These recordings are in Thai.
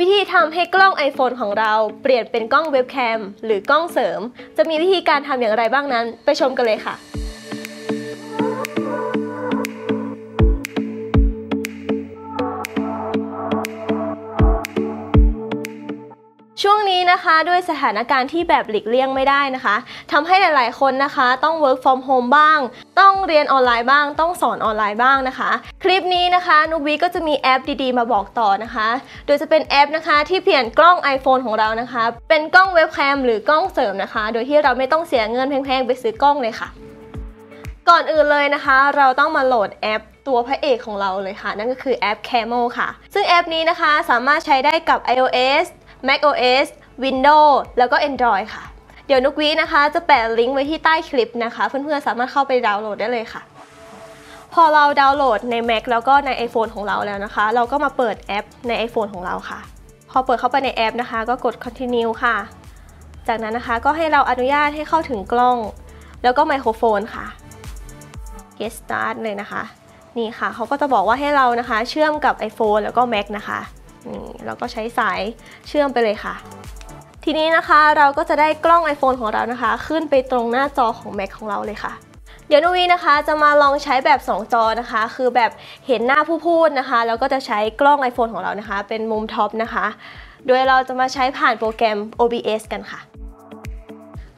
วิธีทำให้กล้อง iPhone ของเราเปลี่ยนเป็นกล้องเว็บแคม หรือกล้องเสริม จะมีวิธีการทำอย่างไรบ้างนั้น ไปชมกันเลยค่ะ นะคะด้วยสถานการณ์ที่แบบหลีกเลี่ยงไม่ได้นะคะทำให้หลาย ๆ คนนะคะ ต้อง work from home บ้าง ต้องเรียนออนไลน์บ้าง ต้องสอนออนไลน์บ้างนะคะ คลิปนี้นะคะนุกวิก็จะมีแอปดี ๆ มาบอกต่อนะคะ โดยจะเป็นแอปนะคะที่เปลี่ยนกล้อง iPhone ของเรานะคะ เป็นกล้องเว็บแคมหรือกล้องเสริมนะคะ โดยที่เราไม่ต้องเสียเงินแพง ๆ ไปซื้อกล้องเลยค่ะ ก่อนอื่นเลยนะคะ เราต้องมาโหลดแอปตัวพระเอกของเราเลยค่ะ นั่นก็คือแอป Camo ค่ะ ซึ่งแอปนี้นะคะสามารถใช้ได้กับ iOS macOS Windows แล้วก็ Android ค่ะ เดี๋ยวนุกวีนะคะจะแปะลิงก์ไว้ที่ใต้คลิปนะคะ เพื่อนๆสามารถเข้าไปดาวน์โหลดได้เลยค่ะ พอเราดาวน์โหลดใน Mac แล้วก็ใน iPhone ของเราแล้วนะคะ เราก็มาเปิดแอปใน iPhone ของเราค่ะ พอเปิดเข้าไปในแอปนะคะ ก็กด continue ค่ะ จากนั้นนะคะก็ให้เราอนุญาตให้เข้าถึงกล้อง แล้วก็ไมโครโฟนค่ะ get start เลยนะคะ นี่ค่ะเขาก็จะบอกว่าให้เรานะคะ เชื่อมกับ iPhone แล้วก็ Mac นะคะนี่เราก็ใช้สายเชื่อมไปเลยค่ะ ทีนี้นะคะเราก็จะได้กล้อง iPhone ของเรานะคะ ขึ้นไปตรงหน้าจอของ Mac ของเราเลยค่ะเดี๋ยวนุวีนะคะจะมาลองใช้แบบ 2 จอนะคะ คือแบบเห็นหน้าผู้พูดนะคะ แล้วก็จะใช้กล้อง iPhone ของเรานะคะ เป็นมุมท็อปนะคะ โดยเราจะมาใช้ผ่านโปรแกรม OBS กันค่ะ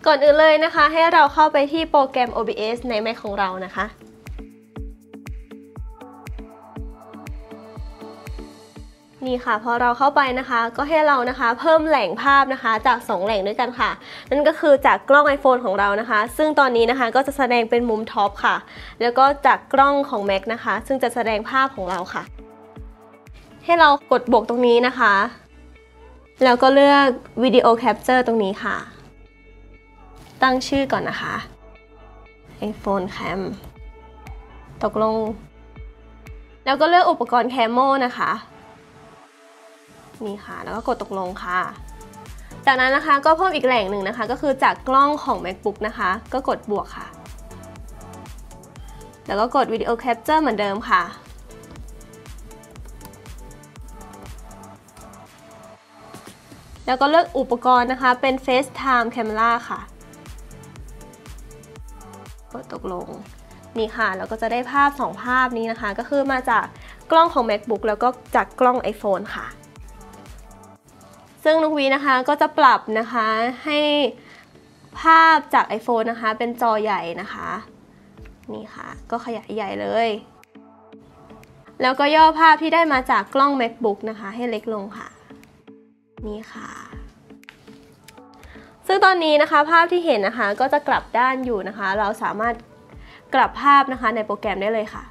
ก่อนอื่นเลยนะคะ ให้เราเข้าไปที่โปรแกรม OBS ใน Mac ของเรานะคะ นี่ค่ะพอเราเข้าไปนะคะ ก็ให้เรานะคะ เพิ่มแหล่งภาพนะคะจาก 2 แหล่งด้วยกันค่ะ นั่นก็คือจากกล้อง iPhone ของเรานะคะ ซึ่งตอนนี้นะคะก็จะแสดงเป็นมุม top ค่ะ แล้วก็จากกล้องของ Mac นะคะ ซึ่งจะแสดงภาพของเราค่ะ ให้เรากดบวกตรงนี้นะคะ แล้วก็เลือก Video Capture ตรงนี้ค่ะ ตั้งชื่อก่อนนะคะ iPhone Cam ตกลง แล้วก็เลือกอุปกรณ์ Camo นะคะ นี่ค่ะ แล้วก็กดตกลงค่ะ จากนั้นนะคะก็เพิ่มอีกแหล่งหนึ่งนะคะ ก็คือจากกล้องของ macbook นะคะ ก็กดบวกค่ะ แล้วก็กดวิดีโอแคปเจอร์เหมือนเดิมค่ะแล้วก็เลือกอุปกรณ์นะคะเป็น FaceTime Camera ค่ะ กดตกลง นี่ค่ะแล้วก็จะได้ภาพ 2 ภาพนี้นะคะ ก็คือมาจากกล้องของ macbook แล้วก็จากกล้อง iPhone ค่ะ ซึ่งนุกวีนะคะก็จะปรับนะคะให้ภาพจาก iPhone นะคะ เป็นจอใหญ่นะคะ นี่ค่ะ ก็ขยายใหญ่เลย แล้วก็ย่อภาพที่ได้มาจากกล้อง macbook นะคะ ให้เล็กลงค่ะ นี่ค่ะ ซึ่งตอนนี้นะคะภาพที่เห็นนะคะก็จะกลับด้านอยู่นะคะ เราสามารถกลับภาพนะคะในโปรแกรมได้เลยค่ะ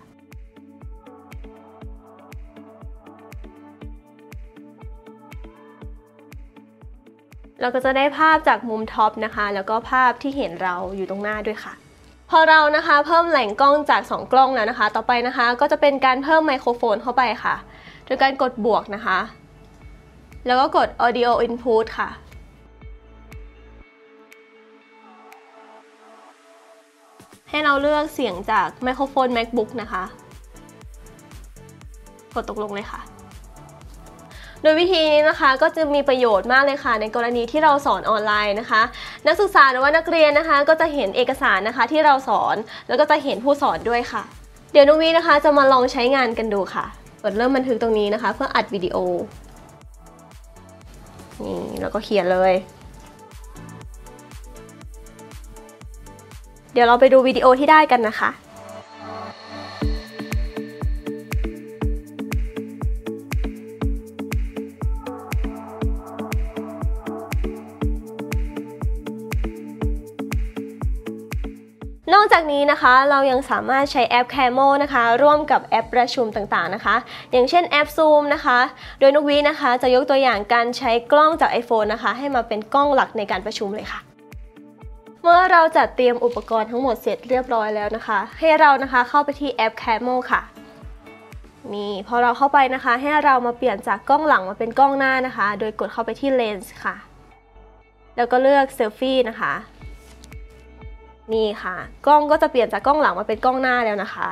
เราก็จะได้ภาพจากมุมท็อปนะคะ แล้วก็ภาพที่เห็นเราอยู่ตรงหน้าด้วยค่ะ พอเรานะคะเพิ่มแหล่งกล้องจาก 2 กล้องแล้วนะคะ ต่อไปนะคะก็จะเป็นการเพิ่มไมโครโฟนเข้าไปค่ะ โดยการกดบวกนะคะ แล้วก็กด audio input ค่ะให้เราเลือกเสียงจากไมโครโฟน macbook นะคะ กดตกลงเลยค่ะ โดยวิธีนี้นะคะก็จะมีประโยชน์มากเลยค่ะ ในกรณีที่เราสอนออนไลน์นะคะ นักศึกษาหรือว่านักเรียนนะคะ ก็จะเห็นเอกสารนะคะที่เราสอน แล้วก็จะเห็นผู้สอนด้วยค่ะ เดี๋ยวนุวีนะคะจะมาลองใช้งานกันดูค่ะกดเริ่มบันทึกตรงนี้นะคะ เพื่ออัดวิดีโอนี่แล้วก็เขียนเลย เดี๋ยวเราไปดูวิดีโอที่ได้กันนะคะ นอกจากนี้นะคะเรายังสามารถใช้แอป Camo นะคะ ร่วมกับแอปประชุมต่างๆนะคะ อย่างเช่นแอป Zoom นะคะ โดยนุกวีนะคะจะยกตัวอย่างการใช้กล้องจาก iPhone นะคะ ให้มาเป็นกล้องหลักในการประชุมเลยค่ะ เมื่อเราจัดเตรียมอุปกรณ์ทั้งหมดเสร็จเรียบร้อยแล้วนะคะ ให้เรานะคะเข้าไปที่แอป Camo ค่ะนี่พอเราเข้าไปนะคะ ให้เรามาเปลี่ยนจากกล้องหลังมาเป็นกล้องหน้านะคะ โดยกดเข้าไปที่เลนส์ค่ะ แล้วก็เลือกเซลฟี่นะคะ นี่ค่ะ กล้องก็จะเปลี่ยนจากกล้องหลังมาเป็นกล้องหน้าแล้วนะคะ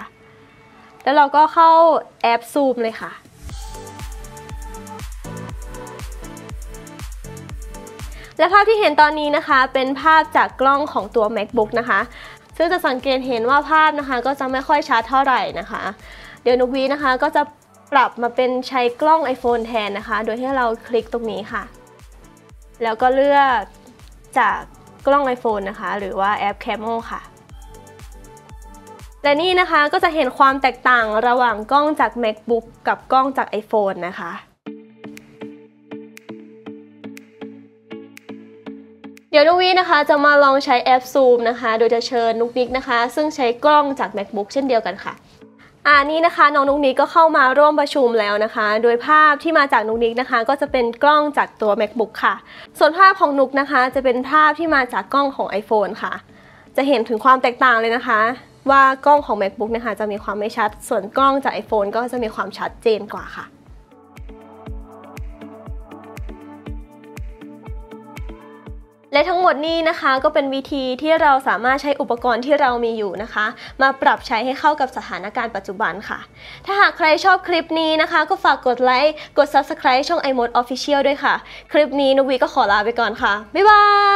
แล้วเราก็เข้าแอปซูมเลยค่ะ และภาพที่เห็นตอนนี้นะคะ เป็นภาพจากกล้องของตัว macbook นะคะ ซึ่งจะสังเกตเห็นว่าภาพนะคะ ก็จะไม่ค่อยชัดเท่าไหร่นะคะ เดี๋ยวนุกวีนะคะก็จะปรับมาเป็นใช้กล้อง iPhone แทนนะคะ โดยที่เราคลิกตรงนี้ค่ะ แล้วก็เลือกจาก กล้อง iPhone นะคะ หรือว่าแอป Camo ค่ะ และนี่นะคะก็จะเห็นความแตกต่างระหว่างกล้องจาก MacBook กับกล้องจาก iPhone นะคะเดี๋ยวนุกวินะคะจะมาลองใช้แอป Zoom นะคะ โดยจะเชิญนุกนิกนะคะ ซึ่งใช้กล้องจาก MacBook เช่นเดียวกันค่ะ อ่านี่นะคะน้องนุกนิกก็เข้ามาร่วมประชุมแล้วนะคะ โดยภาพที่มาจากนุกนิกนะคะ ก็จะเป็นกล้องจากตัว macbook ค่ะ ส่วนภาพของนุกนะคะ จะเป็นภาพที่มาจากกล้องของ iphone ค่ะ จะเห็นถึงความแตกต่างเลยนะคะ ว่ากล้องของ macbook นะคะ จะมีความไม่ชัด ส่วนกล้องจาก iphone ก็จะมีความชัดเจนกว่าค่ะ และทั้งหมดนี้นะคะก็เป็นวิธีที่เราสามารถใช้อุปกรณ์ที่เรามีอยู่นะคะ มาปรับใช้ให้เข้ากับสถานการณ์ปัจจุบันค่ะ ถ้าหากใครชอบคลิปนี้นะคะ ก็ฝากกดไลค์กด Subscribe ช่อง iMode Official ด้วยค่ะ คลิปนี้นุวีก็ขอลาไปก่อนค่ะ บ๊ายบาย